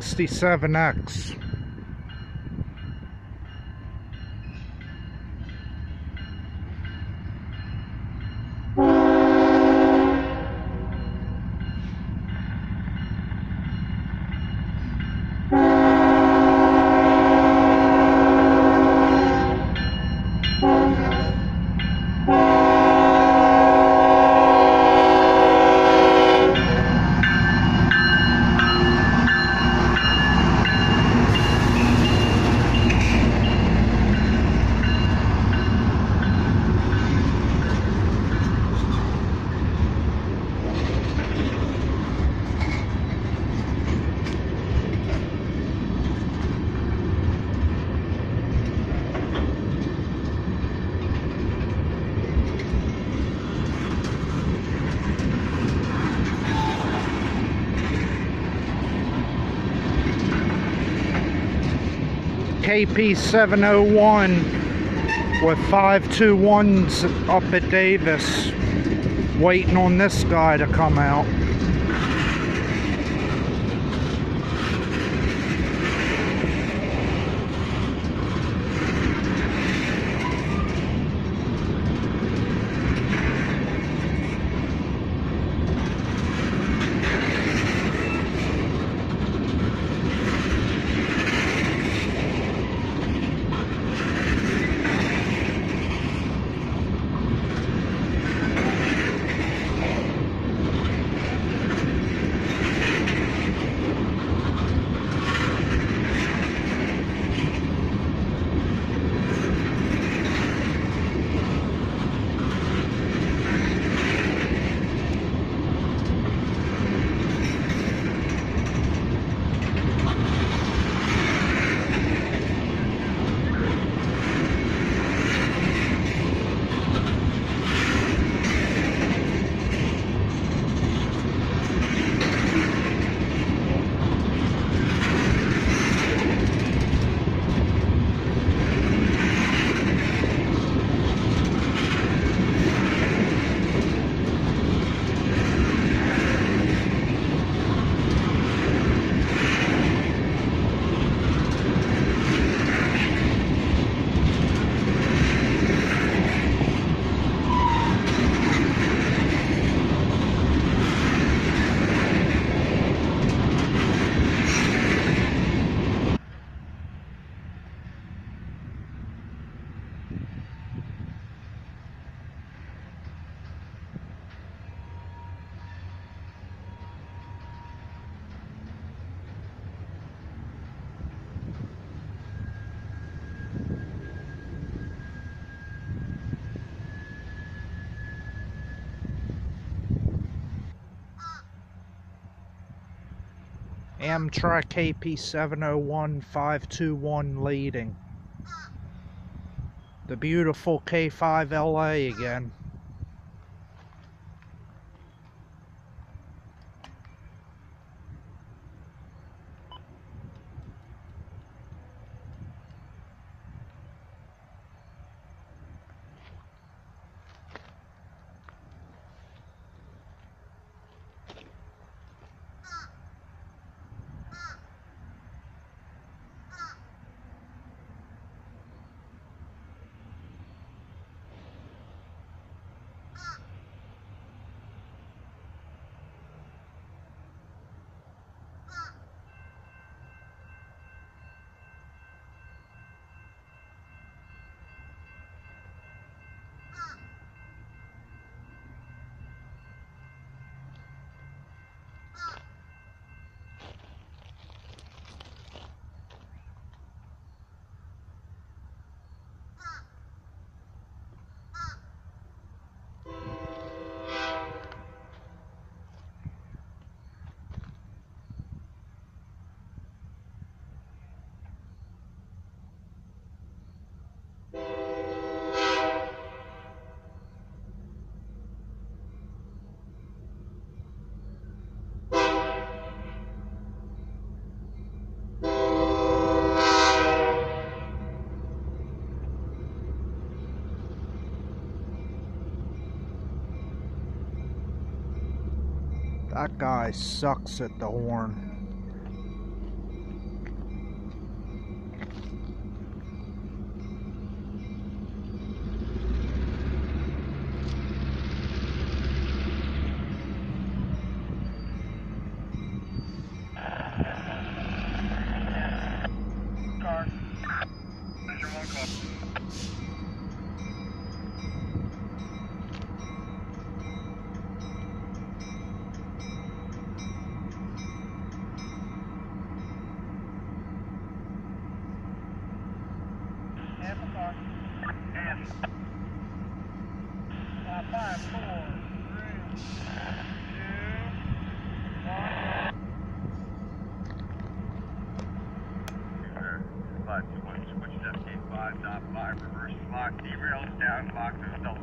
67X. KP701 with 521s up at Davis waiting on this guy to come out. Amtrak KP 701 521 leading. The beautiful K5LA again. That guy sucks at the horn. dock, derails down, boxes, the